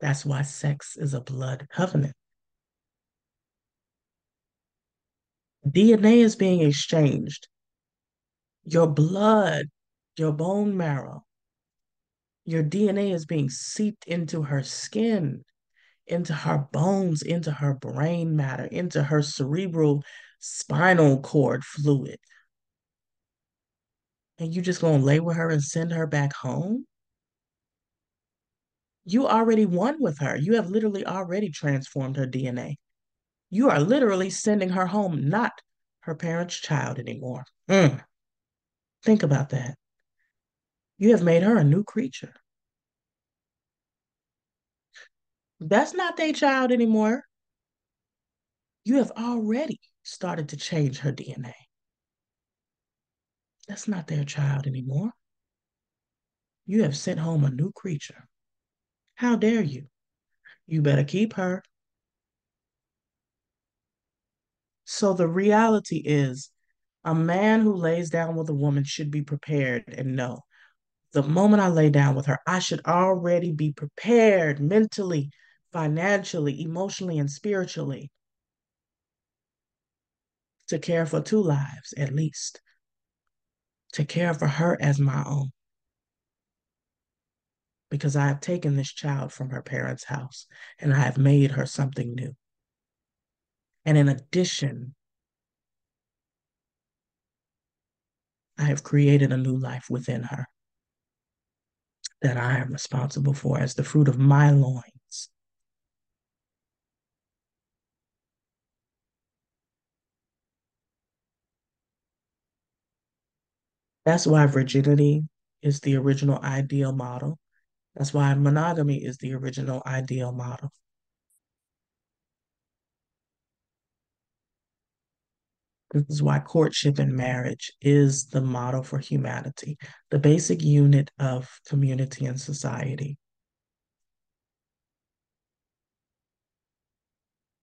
That's why sex is a blood covenant. DNA is being exchanged. Your blood, your bone marrow, your DNA is being seeped into her skin, into her bones, into her brain matter, into her cerebral spinal cord fluid. And you just gonna lay with her and send her back home? You already won with her. You have literally already transformed her DNA. You are literally sending her home, not her parents' child anymore. Mm. Think about that. You have made her a new creature. That's not their child anymore. You have already started to change her DNA. That's not their child anymore. You have sent home a new creature. How dare you? You better keep her. So the reality is, a man who lays down with a woman should be prepared and know the moment I lay down with her, I should already be prepared mentally, financially, emotionally, and spiritually to care for two lives at least, to care for her as my own. Because I have taken this child from her parents' house and I have made her something new. And in addition, I have created a new life within her that I am responsible for as the fruit of my loins. That's why virginity is the original ideal model. That's why monogamy is the original ideal model. This is why courtship and marriage is the model for humanity, the basic unit of community and society.